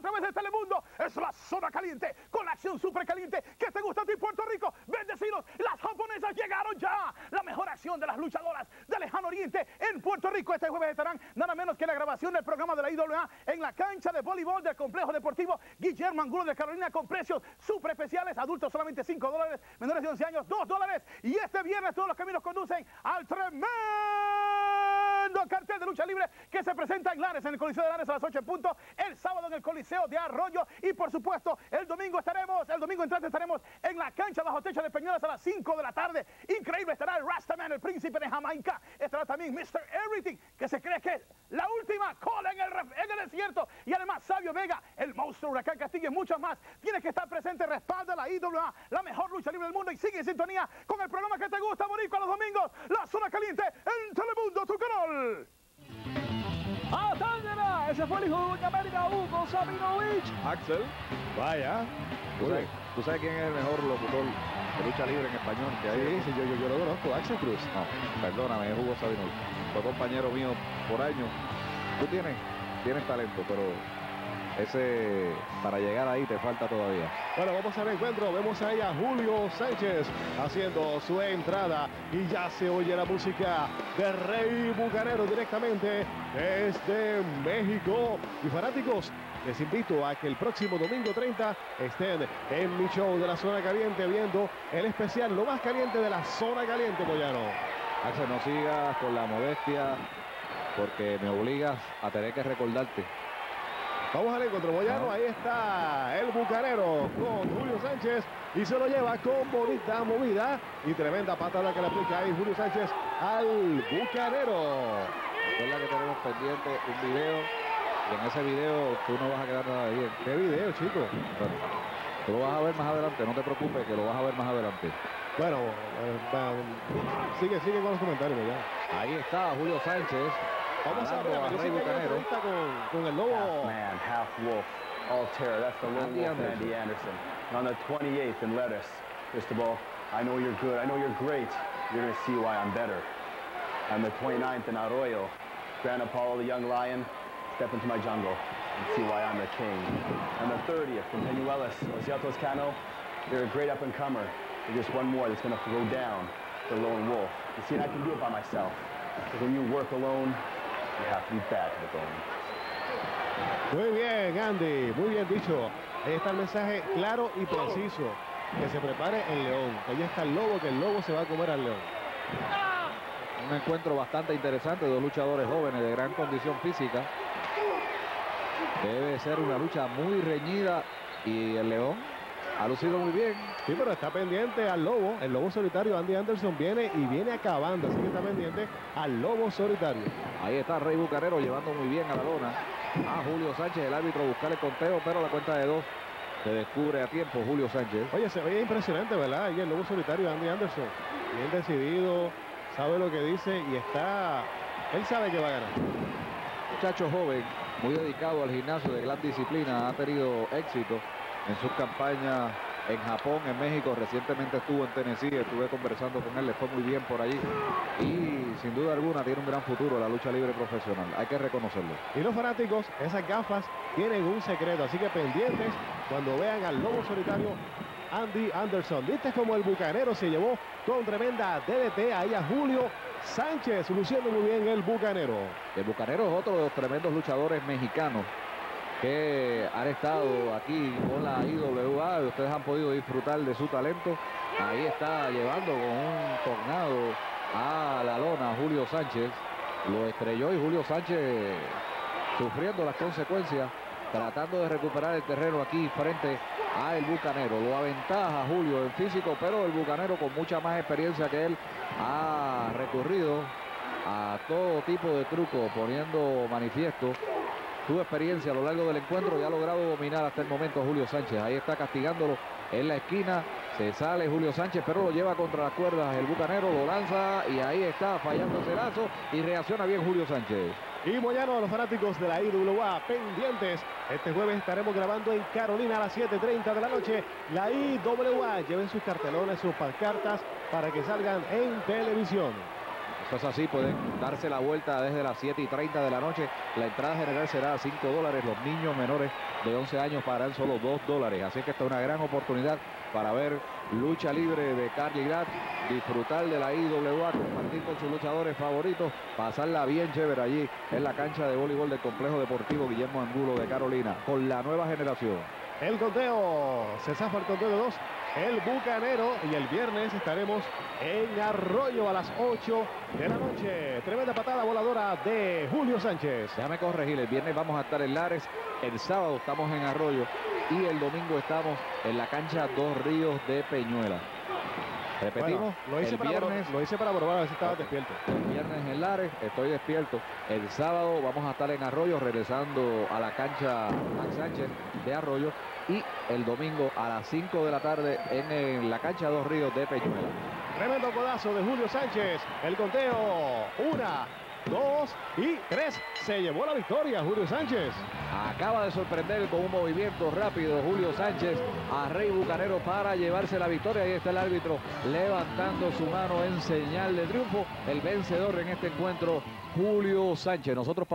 a través de Telemundo. Es la zona caliente, con la acción súper caliente que te gusta a ti, Puerto Rico. Bendecidos, las japonesas llegaron ya. La mejor acción de las luchadoras de Lejano Oriente en Puerto Rico. Este jueves estarán nada menos que la grabación del programa de la IWA en la cancha de voleibol del complejo deportivo Guillermo Angulo de Carolina con precios súper especiales. Adultos solamente 5 dólares, menores de 11 años 2 dólares. Y este viernes todos los caminos conducen al tremendo cartel de lucha libre que se presenta en Lares, en el Coliseo de Lares a las 8 en punto, el sábado en el Coliseo de Arroyo y por supuesto el domingo estaremos, el domingo entrante estaremos en la cancha bajo techo de Peñuelas a las 5 de la tarde. Increíble, estará el Rastaman, el príncipe de Jamaica, estará también Mr. Everything, que se cree que es la última cola en el, en el desierto y además Sabio Vega, el monstruo Huracán Castillo y muchos más. Tienes que estar presente, respalda la IWA, la mejor lucha libre del mundo y sigue en sintonía con el programa que te gusta, Borico, a los domingos, La Zona hijo de América, Hugo Sabinovich. Axel, Vaya. ¿tú sabes, tú sabes quién es el mejor locutor de lucha libre en español que hay? Sí, sí, yo, yo, yo lo conozco, Axel Cruz. No, perdóname, es Hugo Sabino. Fue compañero mío por años. Tú tienes, tienes talento, pero ese, para llegar ahí te falta todavía. Bueno, vamos al encuentro. Vemos ahí a Julio Sánchez haciendo su entrada y ya se oye la música de Rey Bucanero directamente desde México. Y fanáticos, les invito a que el próximo domingo 30 estén en mi show de la zona caliente viendo el especial, lo más caliente de la zona caliente, Moyano. Axel, no sigas con la modestia porque me obligas a tener que recordarte. Vamos al encuentro, Moyano. No. Ahí está el bucanero con Julio Sánchez y se lo lleva con bonita movida y tremenda patada que le aplica ahí Julio Sánchez al bucanero. Recuerda que tenemos pendiente un video y en ese video tú no vas a quedar nada bien. ¿Qué video, chico? Bueno, tú lo vas a ver más adelante, no te preocupes que lo vas a ver más adelante. Bueno, eh, va- sigue, sigue con los comentarios, Moyano. Ahí está Julio Sánchez. Vamos a ver, a Rey que hay una Bucanero. con, con el lobo. half man, half wolf, all terror. That's the lone Andy wolf, Anderson. Andy Anderson. And on the 28th in lettuce, Cristobal, I know you're good. I know you're great. You're going to see why I'm better. On the 29th in Arroyo, Grand Apollo, the young lion, step into my jungle and see why I'm the king. On the 30th from Peñuelas, Osiel Toscano, you're a great up-and-comer. You're just one more that's going to throw down the lone wolf. You see, and I can do it by myself. Because when you work alone, Muy bien, Andy, muy bien dicho. Ahí está el mensaje claro y preciso. Que se prepare el león. Ahí está el lobo, que el lobo se va a comer al león. Un encuentro bastante interesante, dos luchadores jóvenes de gran condición física. Debe ser una lucha muy reñida y el León ha lucido muy bien. Sí, pero está pendiente al lobo. El lobo solitario, Andy Anderson, viene y viene acabando. Así que está pendiente al lobo solitario. Ahí está Rey Bucanero llevando muy bien a la lona. A Julio Sánchez, el árbitro, buscar el conteo, pero la cuenta de dos se descubre a tiempo Julio Sánchez. Oye, se veía impresionante, ¿verdad? Ahí el lobo solitario, Andy Anderson. Bien decidido, sabe lo que dice y está... Él sabe que va a ganar. Muchacho joven, muy dedicado al gimnasio de gran disciplina, ha tenido éxito en sus campañas en Japón, en México, recientemente estuvo en Tennessee, estuve conversando con él, le fue muy bien por allí y sin duda alguna tiene un gran futuro en la lucha libre profesional, hay que reconocerlo. Y los fanáticos, esas gafas tienen un secreto, así que pendientes cuando vean al lobo solitario Andy Anderson. Viste como el bucanero se llevó con tremenda DDT ahí a Julio Sánchez, luciendo muy bien el bucanero. El Bucanero es otro de los tremendos luchadores mexicanos que han estado aquí con la IWA. Ustedes han podido disfrutar de su talento. Ahí está llevando con un tornado a la lona Julio Sánchez. Lo estrelló y Julio Sánchez sufriendo las consecuencias, tratando de recuperar el terreno aquí frente a el Bucanero. Lo aventaja Julio en físico, pero el Bucanero con mucha más experiencia que él ha recurrido a todo tipo de trucos, poniendo manifiesto su experiencia a lo largo del encuentro y ha logrado dominar hasta el momento Julio Sánchez. Ahí está castigándolo en la esquina. Se sale Julio Sánchez, pero lo lleva contra las cuerdas el bucanero, lo lanza y ahí está fallando ese lazo y reacciona bien Julio Sánchez. Y Moyano a los fanáticos de la IWA pendientes. Este jueves estaremos grabando en Carolina a las 7.30 de la noche. La IWA. Lleven sus cartelones, sus pancartas para que salgan en televisión. Esto es así, pueden darse la vuelta desde las 7 y 30 de la noche. La entrada general será 5 dólares. Los niños menores de 11 años pagarán solo 2 dólares. Así que esta es una gran oportunidad para ver lucha libre de Grad, disfrutar de la IWA, compartir con sus luchadores favoritos, pasarla bien chévere allí en la cancha de voleibol del Complejo Deportivo Guillermo Angulo de Carolina, con la nueva generación. El conteo, se zafa el conteo de dos, el Bucanero y el viernes estaremos en Arroyo a las 8 de la noche. Tremenda patada voladora de Julio Sánchez. Déjame corregir, el viernes vamos a estar en Lares, el sábado estamos en Arroyo y el domingo estamos en la cancha Dos Ríos de Peñuela. Repetimos, lo, hice el para viernes, lo hice para probar a ver si estaba despierto. El viernes en Lares, estoy despierto. El sábado vamos a estar en Arroyo, regresando a la cancha Max Sánchez de Arroyo. Y el domingo a las 5 de la tarde en, en la cancha Dos Ríos de Peñuela. Tremendo codazo de Julio Sánchez. El conteo. Una, dos y tres. Se llevó la victoria Julio Sánchez. Acaba de sorprender con un movimiento rápido Julio Sánchez a Rey Bucanero para llevarse la victoria. Ahí está el árbitro levantando su mano en señal de triunfo. El vencedor en este encuentro, Julio Sánchez. Nosotros